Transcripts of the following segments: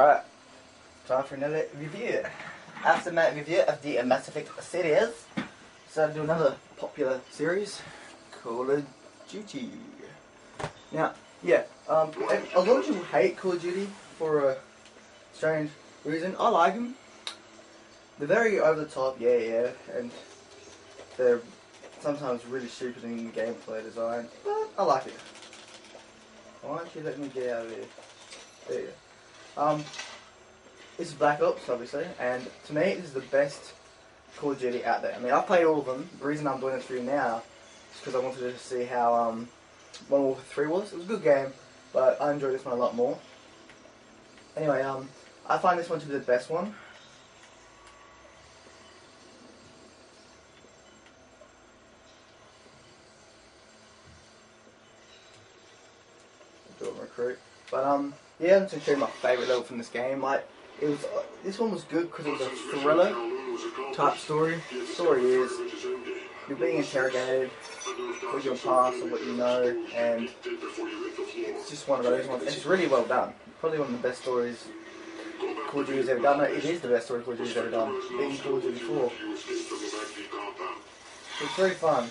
Alright, time for another review. After my review of the Mass Effect series, decided to do another popular series, Call of Duty. Now, yeah, um, a lot of people hate Call of Duty for a strange reason. I like them. They're very over the top, yeah, yeah, and they're sometimes really stupid in gameplay design, but I like it. Why don't you let me get out of here? There you go. Um, this is Black Ops, obviously, and to me, this is the best Call of Duty out there. I mean, I've played all of them. The reason I'm doing this for you now is because I wanted to see how um, Modern Warfare 3 was. It was a good game, but I enjoyed this one a lot more. Anyway, um, I find this one to be the best one. Do it recruit. But um, yeah, I'm just my favourite level from this game. Like, it was uh, this one was good because it was a thriller type story. The story is you're being interrogated with your past and what you know, and it's just one of those ones. It's really well done. Probably one of the best stories Call of Duty's ever done. No, it is the best story Call of Duty's ever done. Being Call of Duty 4. It's very fun.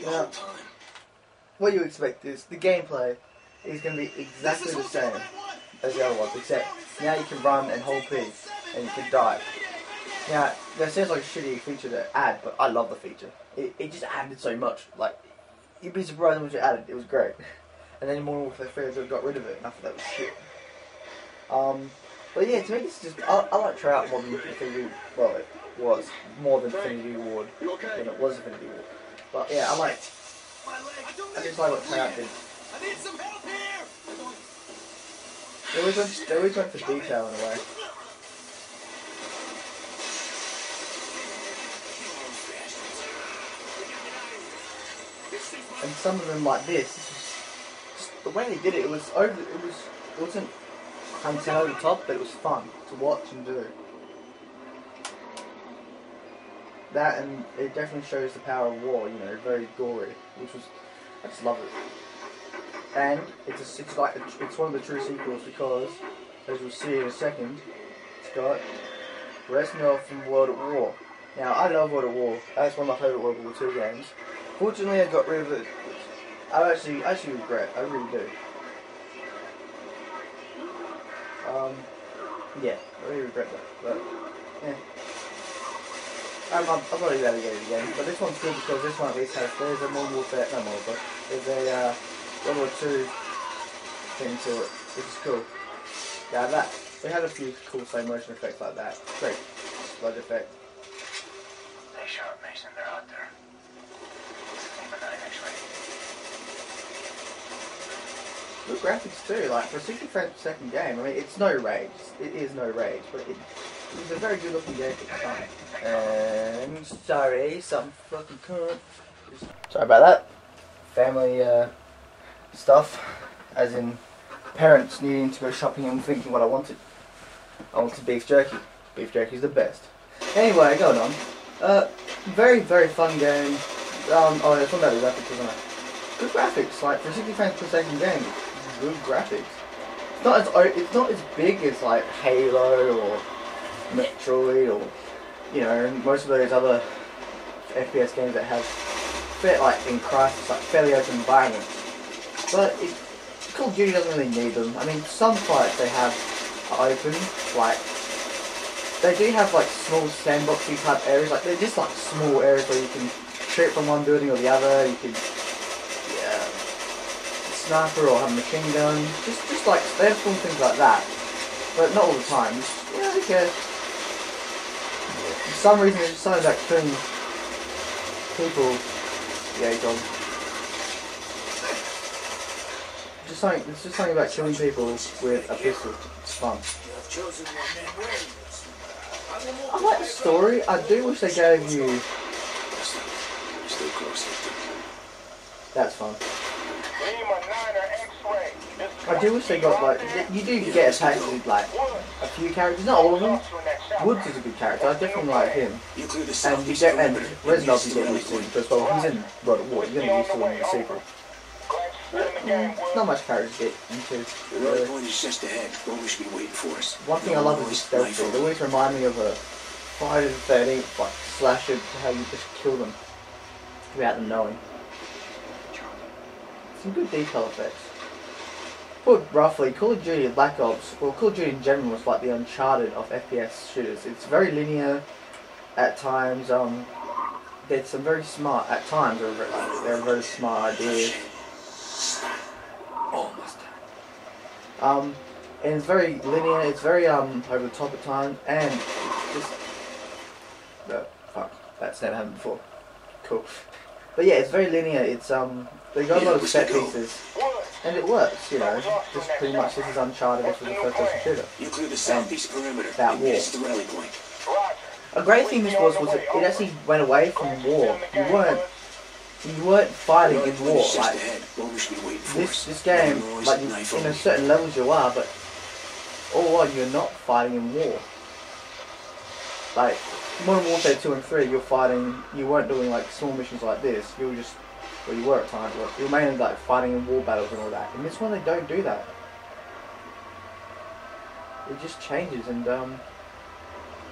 Yeah. What you expect is the gameplay is going to be exactly the same as the other ones, except now you can run and hold P, and you can dive. Now, that sounds like a shitty feature to add, but I love the feature. It, it just added so much. Like, you'd be surprised how much it added. It was great. And then Modern Warfare 3 got rid of it, and I thought that was shit. Um, but yeah, to me, it's just, I, I like Treyarch more than Infinity, well, it was more than Infinity Ward than it was Infinity Ward. But yeah, I like, I just like what Treyarch did. I need some help here! They always went, they always went for detail in a way. And some of them like this, just, the way they did it, it was over, it was, it wasn't 100% over the top, but it was fun to watch and do. That and it definitely shows the power of war, you know, very gory, which was, I just love it and it's a, it's like a, it's one of the true sequels because, as we'll see in a second, it's got Reznov from World at War. Now I love World at War. That's one of my favourite World War Two games. Fortunately, I got rid of it. I actually actually regret. I really do. Um, yeah, I really regret that. But yeah. I'm, I'm, I'm not even to get it again, but this one's good because this one at least has, there's a more warfare, no more, but there's a, uh, World War II thing to it, which is cool. Yeah, that they had a few cool slow motion effects like that. Great sludge effect. They shot Mason, they're out there. Good graphics too, like for a 60 frames per second game, I mean it's no rage, it is no rage, but it, it's a very good looking game for the time. And sorry, some fucking cunt. Sorry about that. Family uh stuff, as in parents needing to go shopping and thinking what I wanted. I wanted beef jerky. Beef jerky is the best. Anyway, going on. Uh, very, very fun game. Um, oh, it's one about the graphics, isn't it? Good graphics, like for a 60 frames per second game, good graphics. It's not as it's not as big as like Halo or Metroid or you know most of those other FPS games that have fit like in Crysis, like fairly open environments. But it, Call of Duty doesn't really need them. I mean, some fights they have are open, like they do have like small sandboxy type areas. Like they're just like small areas where you can shoot from one building or the other. You can yeah, sniper or have a machine gun. Just just like they have fun things like that, but not all the time. Yeah, who cares? For some reason, it's something about killing people. Yeah, dog. Just something. It's just something about killing people with a pistol. It's fun. I like the story. I do wish they gave you. That's fun. I do wish they got like you do get attached with like a few characters, not all of them. Woods is a good character. I definitely like him. And you get and Reznov you get used to because well he's in World at War. You're gonna get used to him in the sequel. Mm, There's not much character to get into. The really. point is just ahead. Rover should be waiting for us. One thing I love is stealth thing. They always remind me of a Friday the Thirteenth like slasher, how you just kill them without them knowing. Some good detail effects. Put roughly, Call of Duty and Black Ops, well, Call of Duty in general is like the Uncharted of FPS shooters. It's very linear at times. Um, there's some very smart at times. They're very, they're very smart ideas. Almost done. Um, and it's very linear. It's very um over the top at times, and just no, fuck, that's never happened before. Cool. But yeah, it's very linear. It's um, they got a lot of set pieces, and it works. You know, just pretty much this is Uncharted. This was a first-person shooter. You clear the southeast perimeter. that wall. the rally point. A great thing this was was it, it actually went away from war. You weren't you weren't fighting in war like ahead. Rover should be waiting for. this this game like you- in a certain levels you are but all on you're not fighting in war. Like modern warfare 2 and 3 you're fighting you weren't doing like small missions like this you were just well you were at times but you were mainly like fighting in war battles and all that. In this one they don't do that. It just changes and um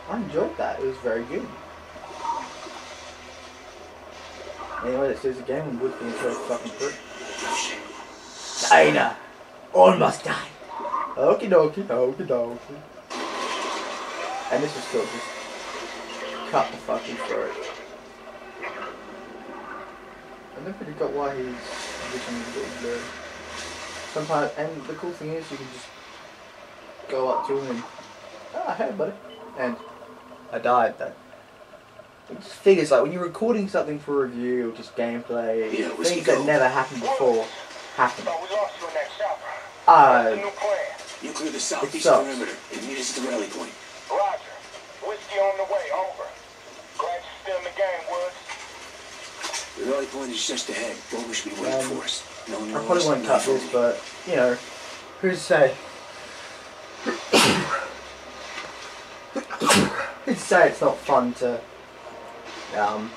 I enjoyed that. It was very good anyway this is a game and would be into a fucking prick China almost died. Okie dokie, okie dokie. And this is still just cut the fucking throat. I never really got why he's vision is a little blurry. Sometimes, and the cool thing is you can just go up to him and, ah, hey buddy. And I died then. It just figures like when you're recording something for review or just gameplay, Yeah, whiskey things that never happened before happen. Thought we lost you in that chopper. Uh, You clear the southeast sucks. perimeter and meet us at the rally point. Roger. Whiskey on the way. Over. Glad you're still in the game, Woods. The rally point is just ahead. Rover should be waiting Um, for us. No I probably won't cut this, but you know, who's to say? who's to say it's not fun to um,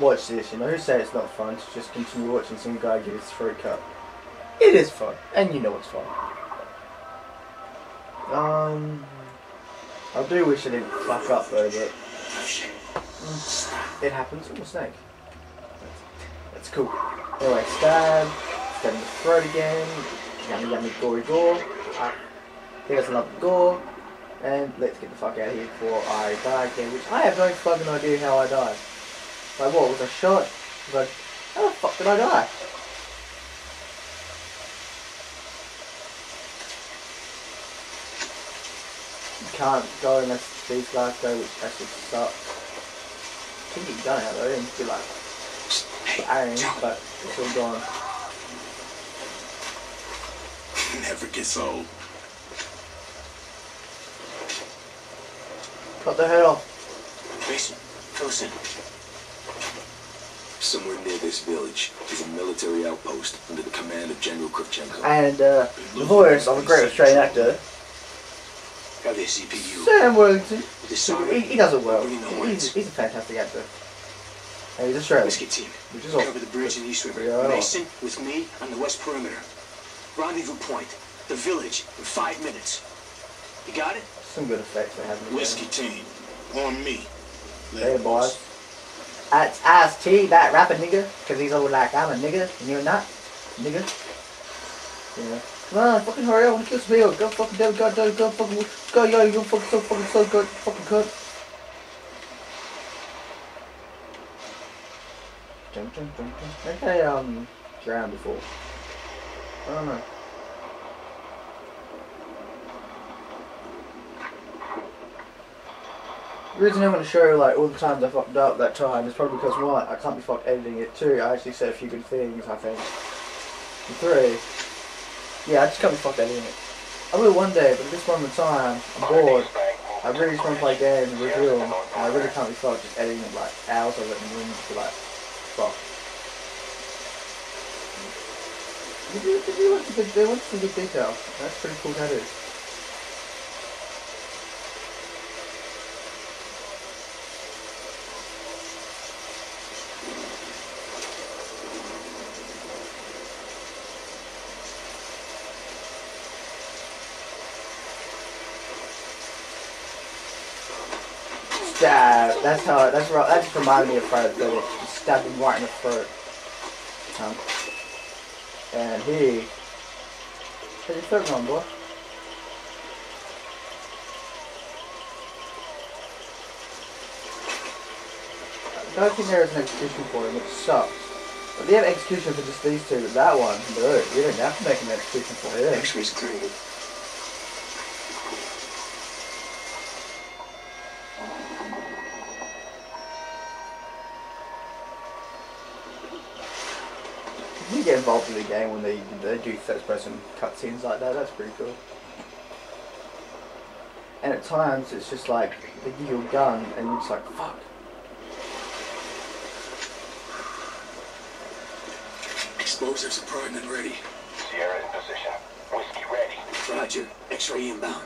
watch this? You know, who's to say it's not fun to just continue watching some guy get his throat cut? It is fun, and you know it's fun. Um, I do wish I didn't fuck up though, but it happens. I'm a snake. That's, that's cool. Anyway, stab, stab in the throat again. Yummy, yummy, gory gore. He doesn't love the gore. And let's get the fuck out of here before I die again, which I have no fucking idea how I died. Like, what, was I shot? Was I... How the fuck did I die? You can't go unless these guys go, which actually sucks. I think you done it though, and be like, John, but it's all gone. never gets old. Cut the head off. Mason, fill us. Somewhere near this village is a military outpost under the command of General Kravchenko. And uh, the voice of a great Australian actor, Have the CPU. Sam Worthington. With the siren. He, he does it well. Bring the He's, he's a fantastic actor. And he's Australian. Whiskey team. Which is. Cover the bridge in East River. Yeah. Mason with me on the west perimeter. Rendezvous point. The village in five minutes. You got it? Some good effects they have Whiskey team. On me. Hey boys. That's Ice T, that rapper nigga, because he's all like, I'm a nigga, and you're not, nigga. Yeah. Come on, fucking hurry up, I want to kill some people. Go fucking devil, go, go, go, fucking, go, yo, you fucking so fucking so good, fucking cut. Jump, jump, jump, jump. I think I, um, drowned before. I don't know. The reason I'm to show like all the times I fucked up that time is probably because one, I can't be fucked editing it. Two, I actually said a few good things. I think. And three, yeah, I just can't be fucked editing it. I will one day, but at this moment in time, I'm bored. I really just want to play games and review them, and I really can't be fucked just editing it like hours of it and then to like fuck. They want some good, they want some good detail. That's pretty cool to do. stab. That's how. That's right. That just reminded me of Friday the 13th. Just stabbed right in the throat. Um, and he. How's your throat going, boy? I don't think there is an execution for him, which sucks. But they have execution for just these two, but that one, dude, you don't have to make an execution for him. X-rays clearing. You get involved in the game when they they do first person cutscenes like that. That's pretty cool. And at times it's just like they give you a gun and you're just like fuck. Explosives are primed and ready. Sierra in position. Whiskey ready. Roger. X-ray inbound.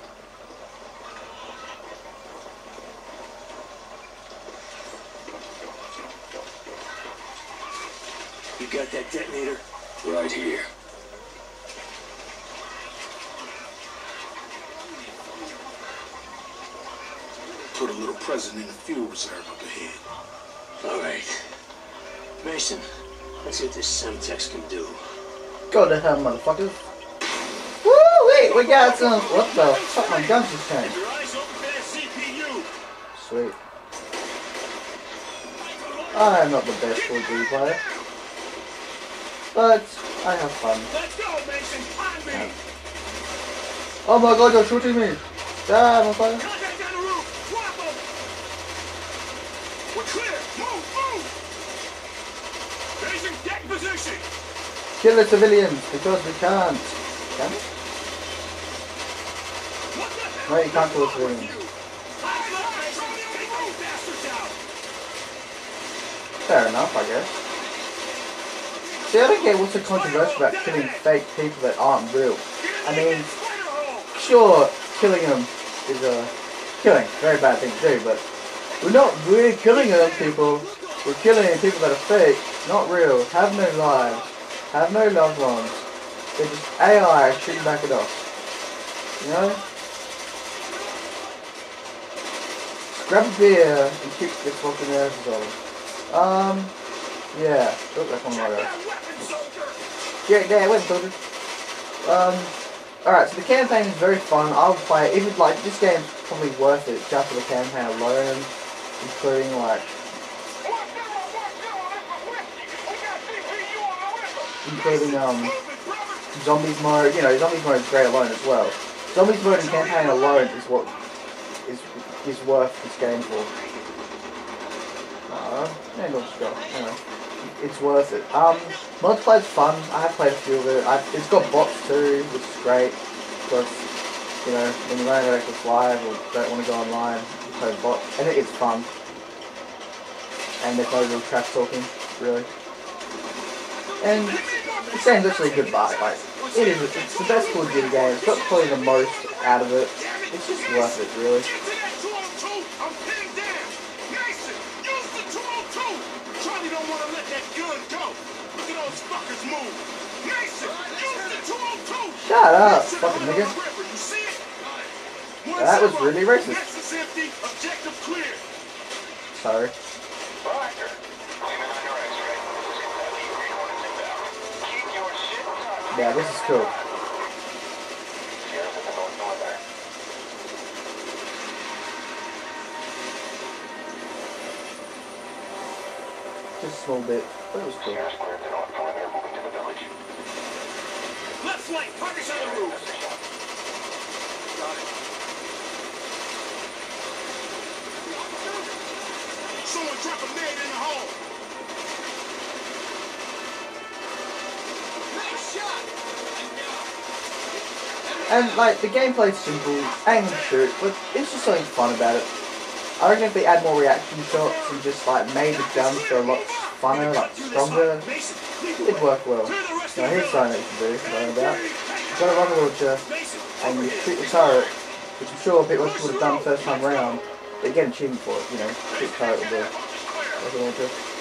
You got that detonator? Right here. Put a little present in the fuel reserve up ahead. All right. Mason, let's see what this Semtex can do. Go to hell, motherfuckers. Woo wait, we got some. What the fuck? My gun just changed. Your eyes open for CPU. Sweet. I'm not the best Call of Duty player, but I have fun. Let's go, Mason. On me. Oh my god, you're shooting me! Ah, my fire. Contact on the roof. Drop 'em. We're clear. Move, move. Mason, get in position. Kill the civilians because we can't. Can we? No, you can't kill the civilians. Fair enough, I guess. I don't get what's so controversial about killing fake people that aren't real. I mean, sure, killing them is a killing, very bad thing to do, but we're not really killing them people. We're killing people that are fake, not real, have no lives, have no loved ones. They're just AI shooting back at us. You know? Grab a beer and kick the fucking nerves off. Um, yeah. Look like one of Yeah, yeah, wait, soldier. Um, alright, so the campaign is very fun. I'll play it. Even, like, this game's probably worth it just for the campaign alone, including, like, including, um, zombies mode. You know, zombies mode is great alone as well. Zombies mode and campaign alone is what is is worth this game for. Uh, yeah, no, just go. Anyway, it's worth it. Um, multiplayer's fun. I have played a few of it. I, it's got bots too, which is great. Because you know, when you out of Xbox Live or don't want to go online, you play bot, and it is fun. And there's no real trash talking, really. And this game's actually a good buy. Like, it is. It's the best Call of Duty game. It's got probably the most out of it. It's just worth it, really. Shut up, fucking nigga. That was really racist. Sorry. Yeah, this is cool. Just a small bit, it was cool. Sierra's cleared the north perimeter, moving to the village. Flank. Target's on the roof. Got it. Someone drop a nade in the hole. Nice shot. And like the gameplay's simple, aim and shoot, but it's just something fun about it. I reckon if they add more reaction shots and just like made the feel a lot funner, like stronger, it'd work well. Now here's something that you can do, something about. You've got a rocket launcher and you shoot the turret, which I'm sure people would have done first time round. They get an achievement for it, you know, shoot the turret with the rocket launcher.